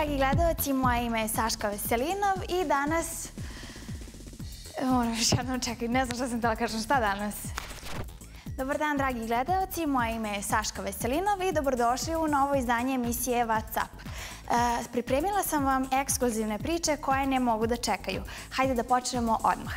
dragi gledalci, moje ime je Saška Veselinov i danas... Moram još jednom čekati, ne znam šta sam htjela kažem, šta danas? Dobar dan, dragi gledalci, moje ime je Saška Veselinov i dobrodošli u novo izdanje emisije What's Up. E, pripremila sam vam ekskluzivne priče koje ne mogu da čekaju. Hajde da počnemo odmah.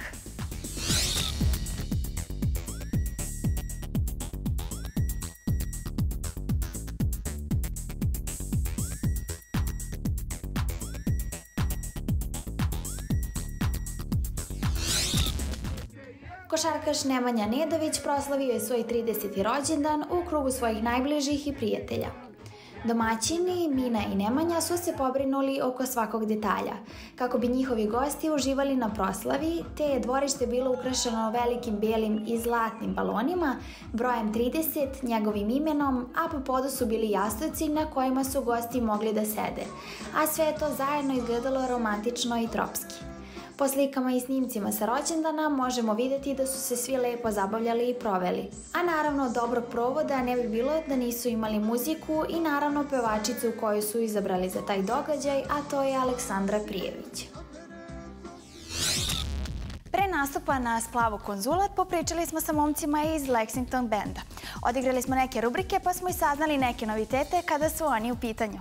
Košarkaš Nemanja Nedović proslavio je svoj 30. rođendan u krugu svojih najbližih i prijatelja. Domaćini, Mina i Nemanja su se pobrinuli oko svakog detalja, kako bi njihovi gosti uživali na proslavi, te je dvorište bilo ukrašeno velikim belim i zlatnim balonima, brojem 30, njegovim imenom, a po podu su bili jastoci na kojima su gosti mogli da sede, a sve je to zajedno izgledalo romantično i tropski. Po slikama i snimcima sa rođendana možemo videti da su se svi lepo zabavljali i proveli. A naravno dobrog provoda ne bi bilo da nisu imali muziku i naravno pevačicu koju su izabrali za taj događaj, a to je Aleksandra Prijević. Pre nastupa na Splavu Konzulat popričali smo sa momcima iz Lexington Benda. Odigrali smo neke rubrike pa smo i saznali neke novitete kada su oni u pitanju.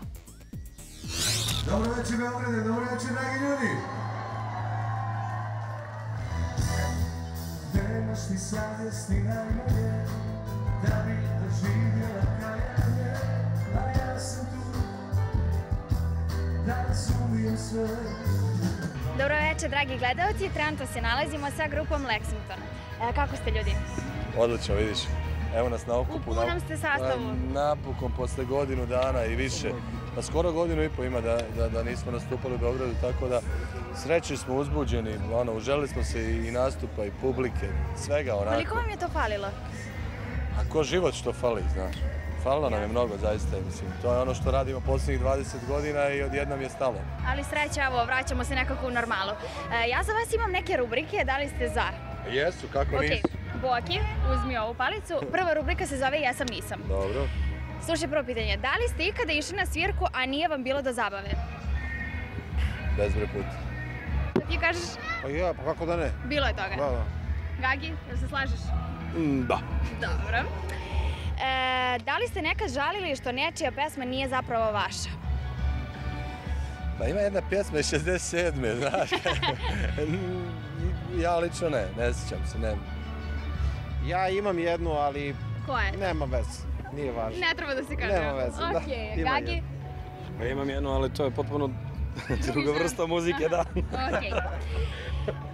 Dobro večer Beograde, dobro večer dragi ljudi. Nemaš ni savjest ni najmanje, da bi doživjela kajanje, a ja sam tu, da razumijem sve. Dobro večer, dragi gledalci. Trenutno se nalazimo sa grupom Lexington. E, kako ste ljudi? Odlično, vidiš. Evo nas na okupu. U punom ste sastavu. Na- Napokon, posle godinu dana i više. Pa skoro godinu i po ima da, da, da nismo nastupali u Beogradu, tako da srećni smo uzbuđeni, ono, uželi smo se i nastupa i publike, svega onako. Koliko vam je to falilo? A ko život što fali, znaš. Falilo nam je mnogo, zaista, mislim. To je ono što radimo posljednjih 20 godina i odjednom je stalo. Ali sreća, evo, vraćamo se nekako u normalu. E, ja za vas imam neke rubrike, da li ste za? Jesu, kako Ok, nisu? Boki, uzmi ovu palicu. Prva rubrika se zove Jesam nisam. Dobro. Slušaj, prvo pitanje. Da li ste ikada išli na svirku, a nije vam bilo do zabave? Bezbre put. Da ti kažeš, Pa ja, pa kako da ne? bilo je toga. Da, da. Gagi, jel se slažeš? Mm, da. Dobro. E, da li ste nekad žalili što nečija pesma nije zapravo vaša? Pa ima jedna pjesma iz 67. znaš. ja lično ne, ne sjećam se, ne. Ja imam jednu, ali Ko je? nema veze. Nije važno. Ne treba da se kaže. Nema veze, da. Ok, Ima Gagi? Pa imam jednu, ali to je potpuno druga vrsta muzike, da. Ok.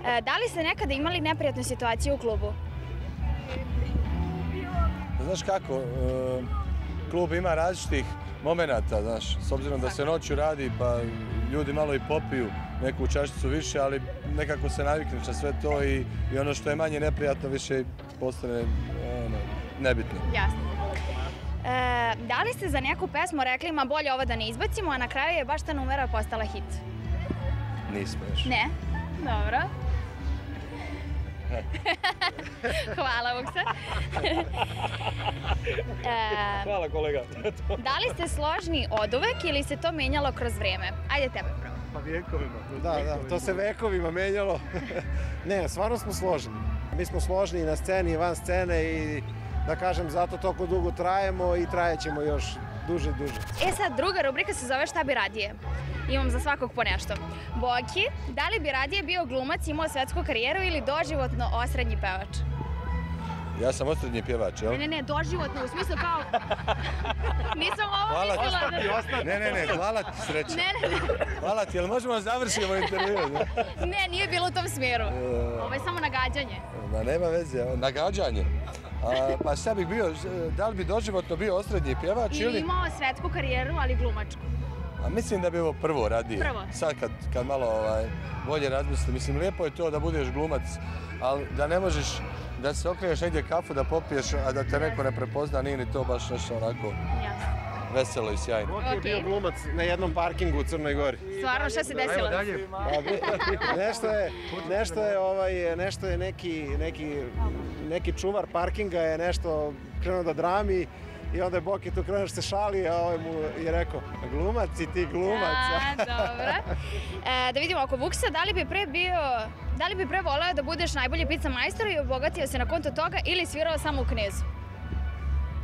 E, da li ste nekada imali neprijatnu situaciju u klubu? Znaš kako, e, klub ima različitih momenata, znaš, s obzirom da se noću radi, pa ljudi malo i popiju neku čašicu više, ali nekako se navikneš na sve to i, i ono što je manje neprijatno više postane ono, nebitno. Jasno. E, da li ste za neku pesmu rekli ma bolje ovo da ne izbacimo, a na kraju je baš ta numera postala hit? Nismo još. Ne? Dobro. Hvala, Vuksa. e, Hvala kolega. da li ste složni od uvek ili se to menjalo kroz vreme? Ajde tebe prvo. Pa vjekovima. Da, da, to se vekovima menjalo. ne, stvarno smo složni. Mi smo složni na sceni i van scene i da kažem zato toliko dugo trajemo i trajećemo još duže duže. E sad, druga rubrika se zove Šta bi radije? Imam za svakog po nešto. Boki, da li bi radije bio glumac, imao svetsku karijeru ili doživotno osrednji pevač? Ja sam osrednji pjevač, jel? Ne, ne, ne, doživotno, u smislu kao... Nisam ovo Hvala ti. mislila da... Ne, ne, ne, hvala ti sreća. Ne, ne, Hvala ti, jel možemo da završimo intervju? ne? ne, ne, nije bilo u tom smjeru. Ovo je samo nagađanje. Ma nema veze, nagađanje. A, pa šta bih bio, da li bi doživotno bio osrednji pjevač I ili... imao svetsku karijeru, ali glumačku. A mislim da bi ovo prvo radije. Prvo. Sad kad, kad malo ovaj, bolje razmislim. Mislim, lijepo je to da budeš glumac, ali da ne možeš da se okreneš negdje kafu da popiješ, a da te neko ne prepozna, nije ni to baš nešto onako veselo i sjajno. Boki je bio glumac na jednom parkingu u Crnoj Gori. Stvarno, šta se desilo? Pa, bi- nešto je, nešto je, ovaj, nešto je neki, neki, neki čuvar parkinga je nešto krenuo da drami I onda je Boki tu krenuo što se šali, a ovaj mu je rekao, glumac i ti glumac. A, dobro. E, da vidimo, ako Vuksa, da li bi pre bio, da li bi pre voleo da budeš najbolji pizza majstor i obogatio se na konto toga ili svirao samo u Knezu?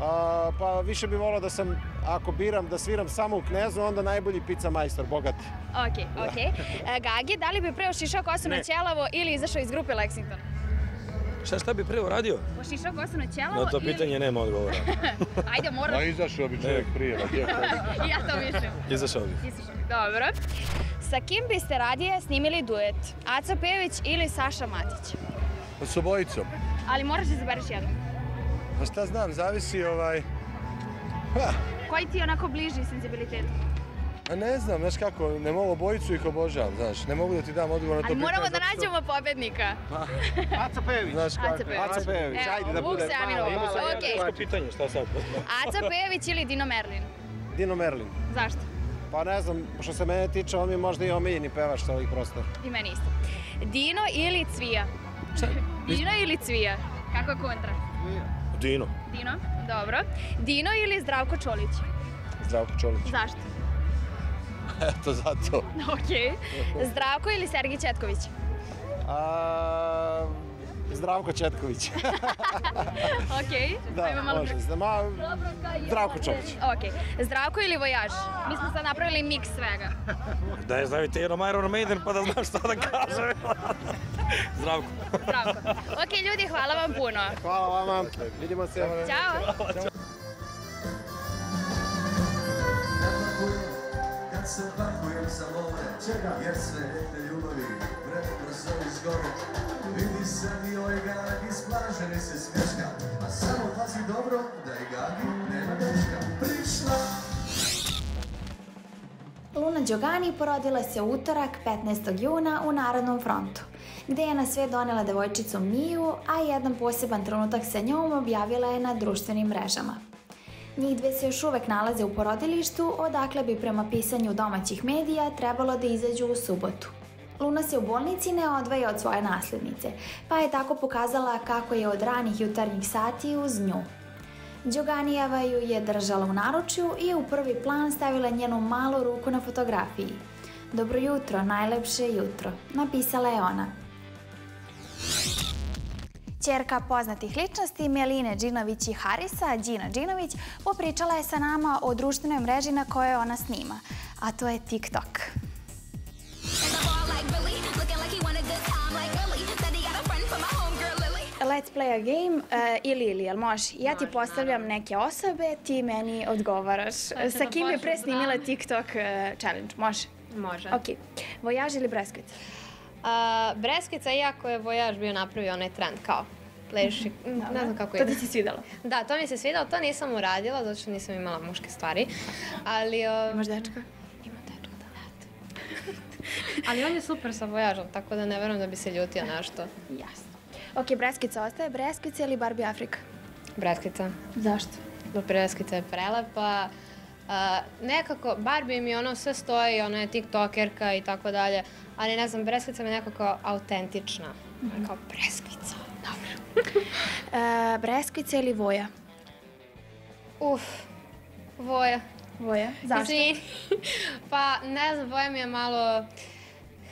A, pa više bi volao da sam, ako biram da sviram samo u Knezu, onda najbolji pizza majstor, bogati. Ok, ok. E, Gagi, da li bi pre ošišao kosu na ćelavo ili izašao iz grupe Lexington? Šta, šta bi pre uradio? Ošišao kosu na ćelavo Na to ili... pitanje nema odgovora. Ajde, moraš. Ma izašao bi čovjek prije. na tijek. ja to mislim. Izašao bi. Izašao. Dobro. Sa kim biste radije snimili duet? Aca Pević ili Saša Matić? S obojicom. Ali moraš da izabereš jednog. Pa šta znam, zavisi ovaj... Ha, Koji ti je onako bliži senzibilitetu? A ne znam, znaš kako, ne mogu obojicu ih obožavam, znaš, ne mogu da ti dam odgovor na to Ali pitanje. moramo da zato što- nađemo pobednika. Aca Pević. Znaš kako, Aca Evo, ajde da Vuk bude se Aminova. mala, mala, Okej. Teško pitanje, šta sad? Aca Pejović ili Dino Merlin? Dino Merlin. Zašto? Pa ne znam, što se mene tiče, on mi je možda i omiljeni pevač sa ovih prostora. I meni isto. Dino ili Cvija? Dino ili Cvija? Kako je kontra? Dino. Dino, dobro. Dino ili Zdravko Čolić? Zdravko Čolić. Zašto? Eto, zato. Okej. Zdravko ili Sergij Četković? A, Zdravko Četković. Okej. da, Ajmo malo može. Zdravko Čolić. Okej. Zdravko ili Vojaž? Mi smo sad napravili miks svega. Da je zavite jednom Iron Maiden pa da znaš šta da kažem. Zdravko. Zdravko. Okej, ljudi, hvala vam puno. Hvala vama, vidimo se. Ćao. Kad se pakujem za more Čega? Jer sve te ljubavi Prebrzo izgore Vidi se i oj gagi Splaženi se smješka A samo pazi dobro Da i gagi nema dečka Prišla Luna Đogani porodila se utorak 15. juna u Narodnom frontu, gde je na sve donela devojčicu Miju, a jedan poseban trenutak sa njom objavila je na društvenim mrežama. Njih dve se još uvek nalaze u porodilištu, odakle bi prema pisanju domaćih medija trebalo da izađu u subotu. Luna se u bolnici ne odvaja od svoje naslednice, pa je tako pokazala kako je od ranih jutarnjih sati uz nju. Đoganijeva ju je držala u naručju i u prvi plan stavila njenu malu ruku na fotografiji. Dobro jutro, najlepše jutro, napisala je ona. Čerka poznatih ličnosti Meline Džinović i Harisa, Đina Džinović, popričala je sa nama o društvenoj mreži na kojoj ona snima, a to je TikTok. Let's play a game uh, ili ili, jel može? Ja ti postavljam neke osobe, ti meni odgovaraš. Sa kim je pre snimila TikTok uh, challenge? Može? Može. Ok. Vojaž ili Breskvic? A, Breskvica, iako je Vojaž bio napravio onaj trend kao pleši, mm, ne znam kako To ide. ti se svidalo? Da, to mi se svidalo, to nisam uradila, zato što nisam imala muške stvari. Ali, o, Imaš dečka? ima dečka da. Ali on je super sa Vojažom, tako da ne verujem da bi se ljutio nešto. Jasno. Ok, Breskvica ostaje. Breskvica ili Barbie Afrika? Breskvica. Zašto? Breskvica je prelepa. A, nekako, Barbie mi ono sve stoji, ona je tiktokerka i tako dalje, ali ne znam, Breskvica mi je nekako autentična. Kao Breskvica. Dobro. Uh, Breskvica ili Voja? Uf, Voja. Voja. Zašto? Izvini. pa, ne znam, Voja mi je malo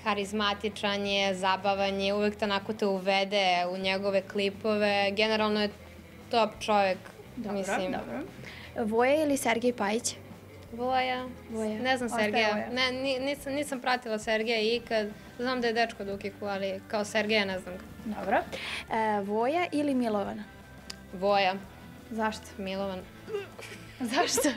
harizmatičan je, zabavan je, uvek te onako te uvede u njegove klipove. Generalno je top čovjek, Dobro, mislim. dobro. Voja ili Sergej Pajić? Voja. Voja. Ne znam Sergeja. Ne, ni- nisam, nisam pratila Sergeja ikad. Znam da je dečko Dukiku, ali kao Sergeja ne znam ga. Dobro. Uh, Voja ili Milovana? Voja, Zašto? Milovan. Zašto?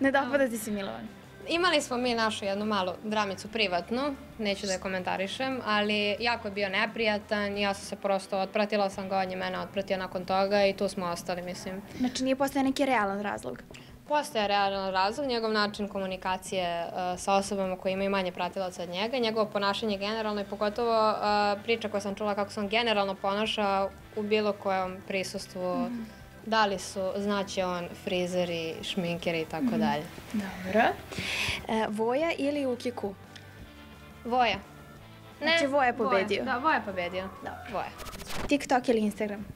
Ne dopada ti se Milovan. Imali smo mi našu jednu malu dramicu privatnu, neću da je komentarišem, ali jako je bio neprijatan, ja sam se prosto otpratila sam ga, on je mene otpratio nakon toga i tu smo ostali, mislim. Znači nije postoje neki realan razlog. Postoje realan razlog, njegov način komunikacije uh, sa osobama koji imaju manje pratilaca od njega, njegovo ponašanje generalno i pogotovo uh, priča koju sam čula kako se on generalno ponaša u bilo kojem prisustvu, da li su, znači on, frizeri, šminkeri i tako dalje. Dobro. E, Voja ili Ukiku? Voja. Ne, Znači, Voja je pobedio. Da, Voja je pobedio. Dobro. Voja. TikTok ili Instagram?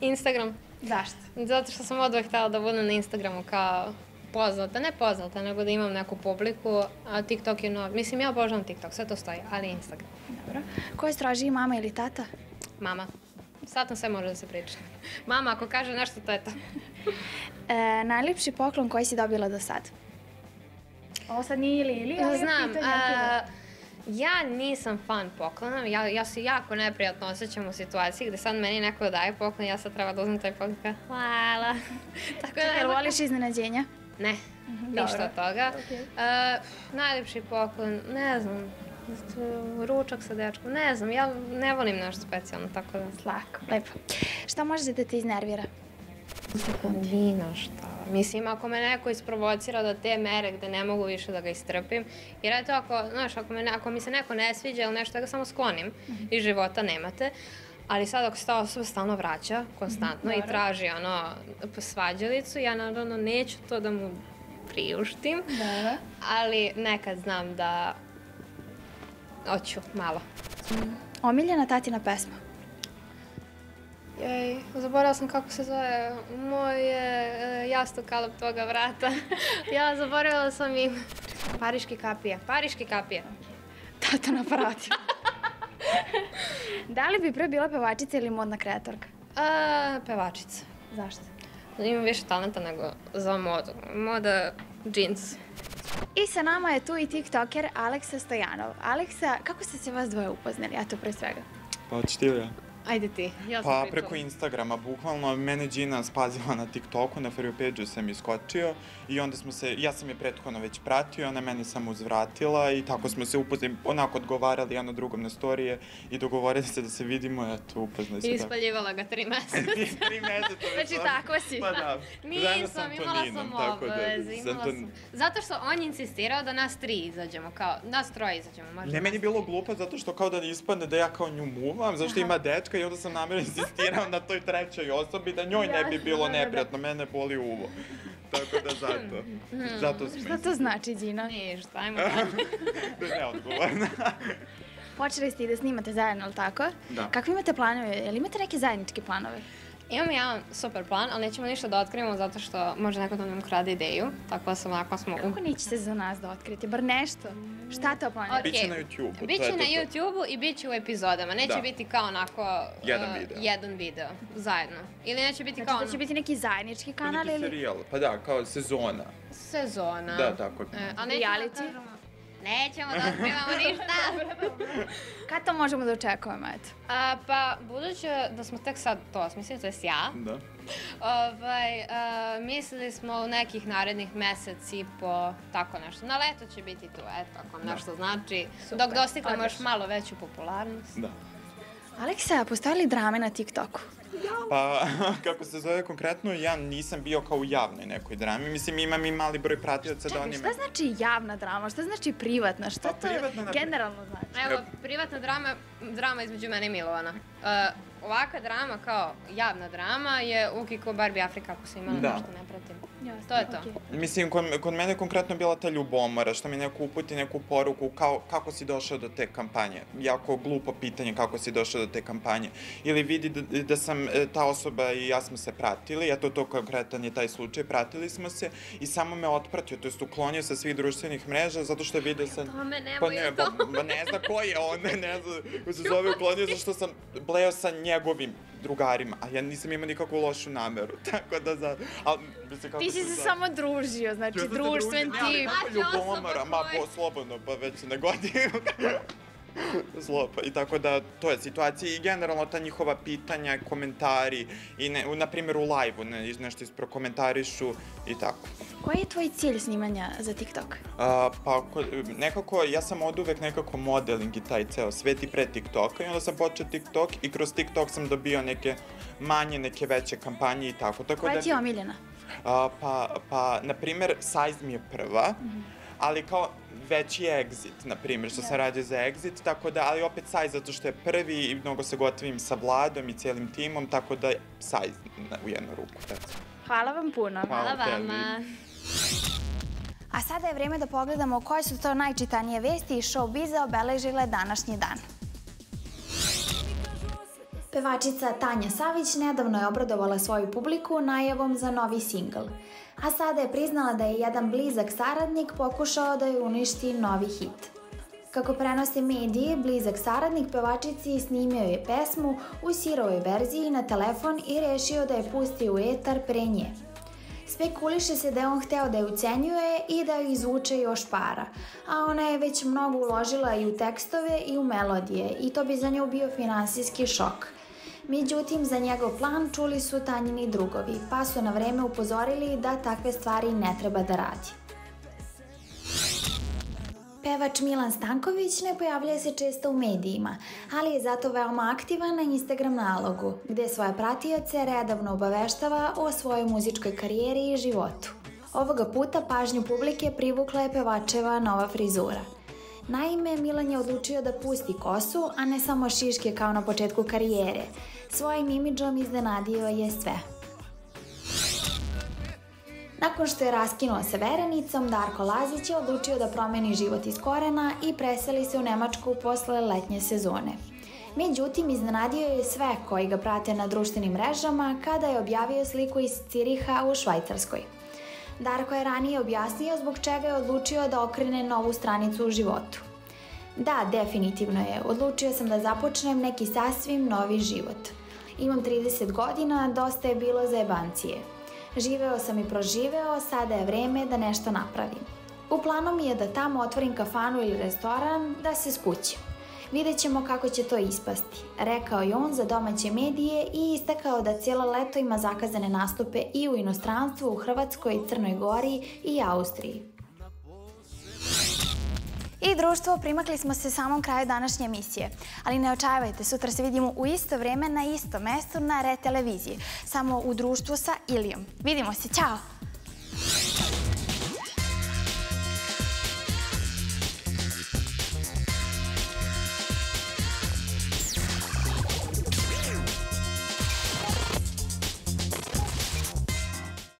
Instagram. Zašto? Zato što sam odvek htela da budem na Instagramu kao poznata, ne poznata, nego da imam neku publiku, a TikTok je nov. Mislim, ja obožavam TikTok, sve to stoji, ali Instagram. Dobro. Ko je strožiji, mama ili tata? Mama. Sad nam sve može da se priča. Mama, ako kaže nešto, to je to. E, najljepši poklon koji si dobila do sad? Ovo sad nije ili ili, ali je Znam, pitanje a, otprilike. Ja nisam fan poklona, ja, ja se jako neprijatno osjećam u situaciji gde sad meni neko daje poklon, ja sad treba da uzmem taj poklon kao hvala. Tako Čekaj, jel voliš iznenađenja? Ne, ništa dobro. od toga. Okej. E, najljepši poklon, ne znam, ručak sa dečkom, ne znam, ja ne volim nešto specijalno, tako da... Lako, lepo. Šta može da te iznervira? Vino šta? Mislim, ako me neko isprovocira do te mere gde ne mogu više da ga istrpim, jer eto, ako, znaš, ako, me, ako mi se neko ne sviđa ili nešto, ja ga samo sklonim iz života nemate. Ali sad ako se ta osoba stalno vraća, konstantno, i traži ono, svađalicu, ja naravno neću to da mu priuštim, Da. ali nekad znam da hoću malo. Omiljena tatina pesma? Jej, zaboravila sam kako se zove. Moje e, jastuk kalap toga vrata. ja zaboravila sam i Pariški kapije. Pariški kapije. Tata na aparati. da li bi pre bila pevačica ili modna kreatorka? A, pevačica. Zašto? Imam više talenta nego za modu. Moda, džins. I sa nama je tu i tiktoker Aleksa Stojanov. Aleksa, kako ste se vas dvoje upoznali? Ja to pre svega. Pa ili ja? Ajde ti, ja sam Pa pričala. preko Instagrama, bukvalno, mene Gina spazila na TikToku, na For You page sam iskočio i onda smo se, ja sam je prethodno već pratio, ona mene samo uzvratila i tako smo se upoznali, onako odgovarali jedno drugom na storije i dogovorili se da se vidimo, eto, upoznali se I tako. ispaljivala ga tri meseca. Tri meseca Znači, sam- tako si. Pa da, Nisam, imala sam da, obaveze, imala sam. Zato što on je insistirao da nas tri izađemo, kao, nas troje izađemo, možda Ne, meni je bilo glupo zato što kao da ispadne da ja kao nju muvam, zašto ima dečka i onda sam namjerno insistirao na toj trećoj osobi da njoj ne bi bilo neprijatno, mene boli uvo. Tako da zato. Zato smo Šta to znači, Gina? Ništa, ajmo dalje. neodgovorna. Počeli ste i da snimate zajedno, ali tako? Da. Kakve imate planove? Jel imate neke zajedničke planove? Imam jedan super plan, ali nećemo ništa da otkrijemo zato što može neko da nam ukrade ideju, tako da sam onako smo... Kako nećete za nas da otkriti? Bar nešto. Šta to planirate? Ok. Biće na YouTube-u, to Biće to na. YouTube-u i bit će u epizodama. Neće Da. biti kao onako... Jedan uh, video. Jedan video, zajedno. Ili neće biti kao Znači da će biti neki zajednički kanal Neki ili... serijal, pa da, kao sezona. sezona. Da, tako. E, a nećemo Reality? Da. Nećemo da otkrivamo ništa. Kad to možemo da očekujemo, eto? A, pa, budući da smo tek sad to osmislili, to jest ja, Da. ovaj, a, mislili smo u nekih narednih mesec i po, tako nešto. Na leto će biti tu, eto, ako vam nešto znači. Dok dostignemo još malo veću popularnost. Da. Aleksa, postoje li drame na TikToku? Pa, kako se zove konkretno, ja nisam bio kao u javnoj nekoj drami. Mislim, imam i mali broj pratioca da Čekaj, oni... šta znači javna drama? Šta znači privatna? Šta Pa to privatna, na- generalno znači? Evo, privatna drama, drama između mene i Milovana. Uh, ovaka drama kao javna drama je Ukiko Barbie Afrika, ako se imala Da. nešto ne pratim. Jasno, To je to. okej. Mislim, kod, kod mene je konkretno bila ta ljubomora, što mi neko uputi neku poruku kao kako si došao do te kampanje. Jako glupo pitanje kako si došao do te kampanje. Ili vidi da, da sam ta osoba i ja smo se pratili, eto to konkretan je taj slučaj, pratili smo se i samo me otpratio, to jest uklonio sa svih društvenih mreža zato što je vidio sam... Tome, nemoj Pa ne, pa, pa ne zna ko je on, ne zna, ko se zove uklonio zašto sam bleo sa njegovim drugarima, a ja nisam imao nikakvu lošu nameru, tako da za... Al, mislim, kako Ti si se samo družio, znači Ja se društven družio, ne, ali tip. kako ljubomora, osoba ma po, slobodno, pa već ne godinu. Zlo, pa, i tako da to je situacija i generalno ta njihova pitanja, komentari i ne, na primjer u live-u ne, nešto isprokomentarišu i tako. Koji je tvoj cilj snimanja za TikTok? A, pa ko, nekako, ja sam od uvek nekako modeling i taj ceo svet i pre TikToka i onda sam počeo TikTok i kroz TikTok sam dobio neke manje, neke veće kampanje i tako. tako Koja da, ti je omiljena? A, pa, pa, na primer, Size mi je prva, ali kao veći Exit, na primjer, što sam radio za Exit, tako da, ali opet Size zato što je prvi i mnogo se gotovim sa Vladom i cijelim timom, tako da Size na, u jednu ruku. Tako. Hvala vam puno. Hvala Hvala tebi. vama. A sada je vrijeme da pogledamo koje su to najčitanije vesti iz showbiza obeležile današnji dan. Pevačica Tanja Savić nedavno je obradovala svoju publiku najavom za novi singl, a sada je priznala da je jedan blizak saradnik pokušao da je uništi novi hit. Kako prenose mediji, blizak saradnik pevačici snimio je pesmu u sirovoj verziji na telefon i rešio da je pusti u etar pre nje. Spekuliše se da je on hteo da je ucenjuje i da joj izvuče još para, a ona je već mnogo uložila i u tekstove i u melodije i to bi za nju bio finansijski šok. Međutim, za njegov plan čuli su tanjini drugovi, pa su na vreme upozorili da takve stvari ne treba da radi. Pevač Milan Stanković ne pojavljuje se često u medijima, ali je zato veoma aktivan na Instagram nalogu, gde svoje pratioce redavno obaveštava o svojoj muzičkoj karijeri i životu. Ovoga puta pažnju publike privukla je pevačeva nova frizura. Naime, Milan je odlučio da pusti kosu, a ne samo šiške kao na početku karijere. Svojim imidžom iznenadio je sve. Nakon što je raskinuo sa verenicom, Darko Lazić je odlučio da promeni život iz korena i preseli se u Nemačku posle letnje sezone. Međutim, iznenadio je sve koji ga prate na društvenim mrežama kada je objavio sliku iz Ciriha u Švajcarskoj. Darko je ranije objasnio zbog čega je odlučio da okrene novu stranicu u životu. Da, definitivno je. Odlučio sam da započnem neki sasvim novi život. Imam 30 godina, dosta je bilo za jebancije. Živeo sam i proživeo, sada je vreme da nešto napravim. U planu mi je da tamo otvorim kafanu ili restoran, da se skućem. Vidjet ćemo kako će to ispasti, rekao je on za domaće medije i istakao da cijelo leto ima zakazane nastupe i u inostranstvu, u Hrvatskoj, Crnoj Gori i Austriji. I društvo, primakli smo se samom kraju današnje emisije. Ali ne očajavajte, sutra se vidimo u isto vreme na isto mesto na Red televiziji. Samo u društvu sa Ilijom. Vidimo se, čao!